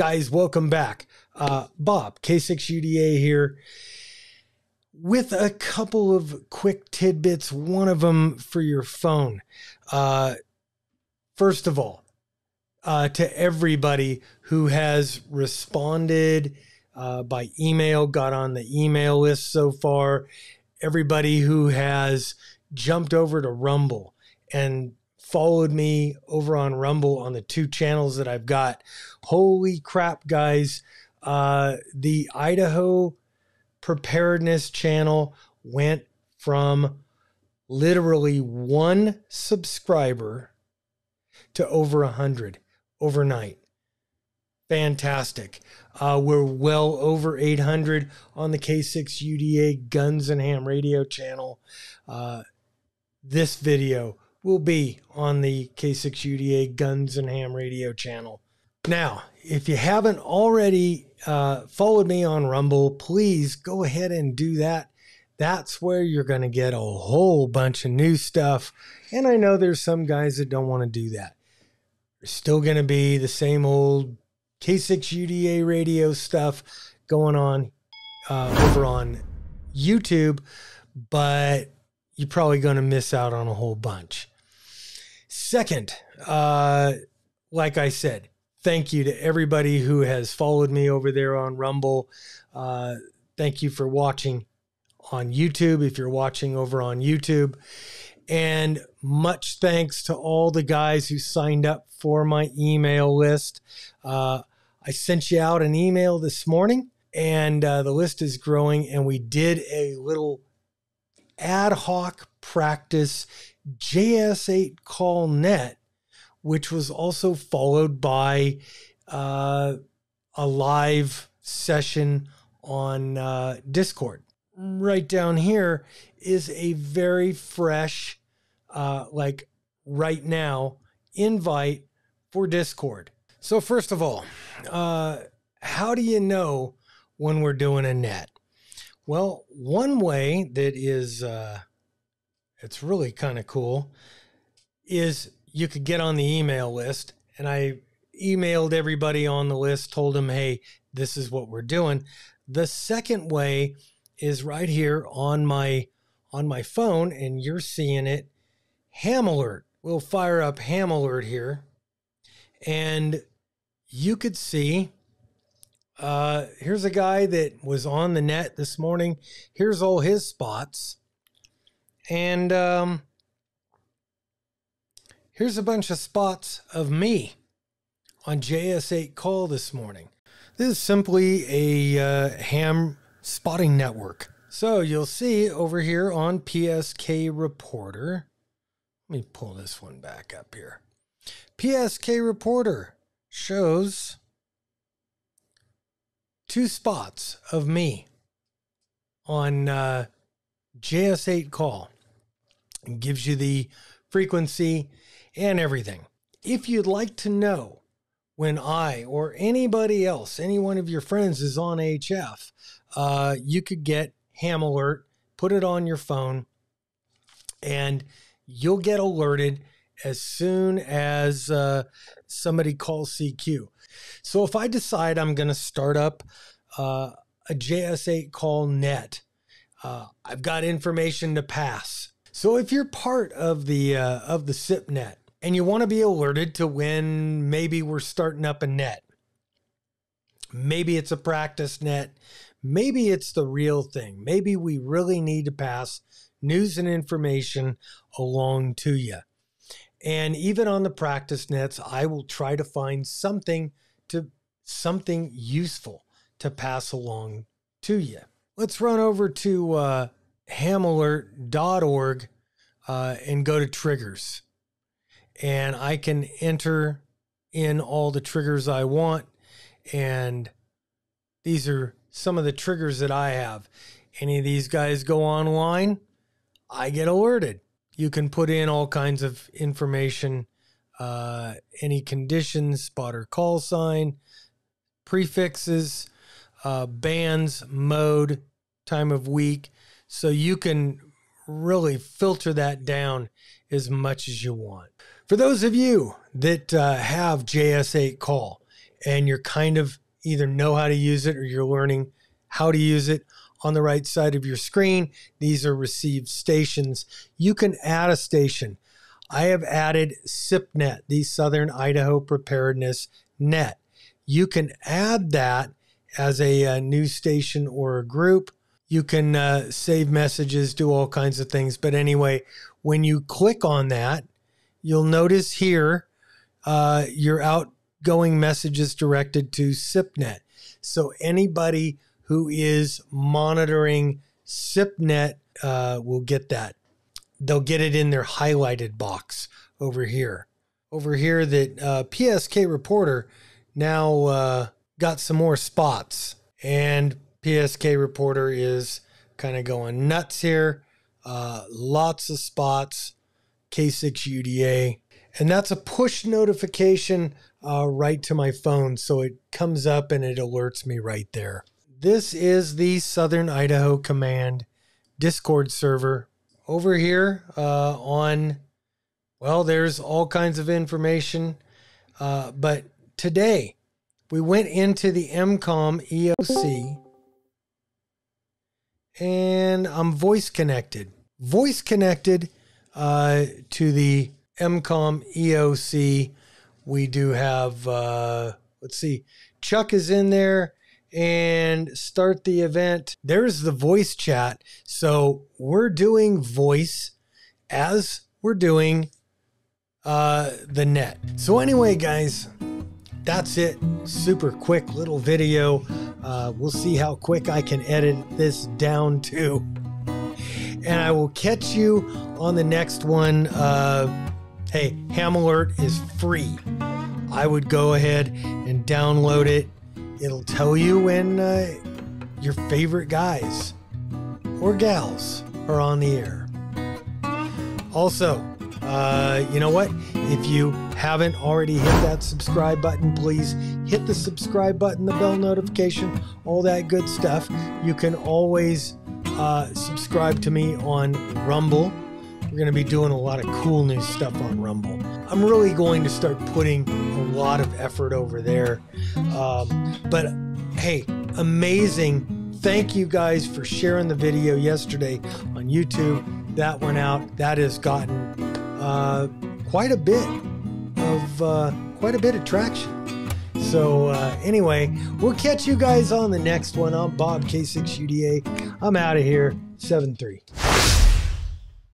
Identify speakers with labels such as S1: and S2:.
S1: Guys, welcome back. Uh, Bob, K6UDA here, with a couple of quick tidbits, one of them for your phone. Uh, first of all, uh, to everybody who has responded uh, by email, got on the email list so far, everybody who has jumped over to Rumble and followed me over on Rumble on the two channels that I've got. Holy crap, guys. Uh, the Idaho preparedness channel went from literally one subscriber to over a hundred overnight. Fantastic. Uh, we're well over 800 on the K6UDA Guns and Ham radio channel. Uh, this video will be on the K6UDA Guns and Ham radio channel. Now, if you haven't already uh, followed me on Rumble, please go ahead and do that. That's where you're going to get a whole bunch of new stuff. And I know there's some guys that don't want to do that. There's still going to be the same old K6UDA radio stuff going on uh, over on YouTube, but you're probably going to miss out on a whole bunch. Second, uh, like I said, thank you to everybody who has followed me over there on Rumble. Uh, thank you for watching on YouTube if you're watching over on YouTube. And much thanks to all the guys who signed up for my email list. Uh, I sent you out an email this morning, and uh, the list is growing. And we did a little ad hoc practice JS8 call net, which was also followed by uh, a live session on uh, Discord. Right down here is a very fresh, uh, like right now, invite for Discord. So, first of all, uh, how do you know when we're doing a net? Well, one way that is uh, it's really kind of cool is you could get on the email list and I emailed everybody on the list, told them, hey, this is what we're doing. The second way is right here on my on my phone, and you're seeing it. Ham alert. We'll fire up ham alert here, and you could see. Uh, here's a guy that was on the net this morning. Here's all his spots. And um, here's a bunch of spots of me on JS8 call this morning. This is simply a uh, ham spotting network. So you'll see over here on PSK Reporter. Let me pull this one back up here. PSK Reporter shows two spots of me on uh, JS8 call. Gives you the frequency and everything. If you'd like to know when I or anybody else, any one of your friends is on HF, uh, you could get Ham Alert, put it on your phone, and you'll get alerted as soon as uh, somebody calls CQ. So if I decide I'm going to start up uh, a JS8 call net, uh, I've got information to pass. So if you're part of the uh, of the SIPNet and you want to be alerted to when maybe we're starting up a net, maybe it's a practice net, maybe it's the real thing. Maybe we really need to pass news and information along to you. And even on the practice nets, I will try to find something to something useful to pass along to you. Let's run over to uh, hamalert.org uh, and go to triggers. And I can enter in all the triggers I want. And these are some of the triggers that I have. Any of these guys go online, I get alerted. You can put in all kinds of information, uh, any conditions, spotter call sign, prefixes, uh, bands, mode, time of week, so you can really filter that down as much as you want. For those of you that uh, have JS8 call and you're kind of either know how to use it or you're learning how to use it on the right side of your screen. These are received stations. You can add a station. I have added SIPNet, the Southern Idaho Preparedness Net. You can add that as a, a news station or a group. You can uh, save messages, do all kinds of things. But anyway, when you click on that, you'll notice here uh, your outgoing messages directed to SIPNet. So anybody who is monitoring SIPNet uh, will get that. They'll get it in their highlighted box over here. Over here, that uh, PSK Reporter now uh, got some more spots, and PSK Reporter is kind of going nuts here. Uh, lots of spots, K6UDA. And that's a push notification uh, right to my phone. So it comes up and it alerts me right there. This is the Southern Idaho Command Discord server. Over here uh, on, well, there's all kinds of information. Uh, but today, we went into the MCOM EOC and I'm voice connected. Voice connected uh, to the MCOM EOC. We do have, uh, let's see, Chuck is in there and start the event. There's the voice chat. So we're doing voice as we're doing uh, the net. So, anyway, guys, that's it. Super quick little video. Uh, we'll see how quick I can edit this down to. And I will catch you on the next one. Uh, hey, Ham Alert is free. I would go ahead and download it. It'll tell you when uh, your favorite guys or gals are on the air. Also, uh, you know what? If you haven't already hit that subscribe button, please hit the subscribe button, the bell notification, all that good stuff. You can always uh, subscribe to me on Rumble. We're going to be doing a lot of cool new stuff on Rumble. I'm really going to start putting a lot of effort over there. Um, but hey, amazing. Thank you guys for sharing the video yesterday on YouTube. That went out. That has gotten uh, quite a bit of uh, quite a bit of traction. So uh, anyway, we'll catch you guys on the next one. I'm Bob K6UDA. I'm out of here. 7 3.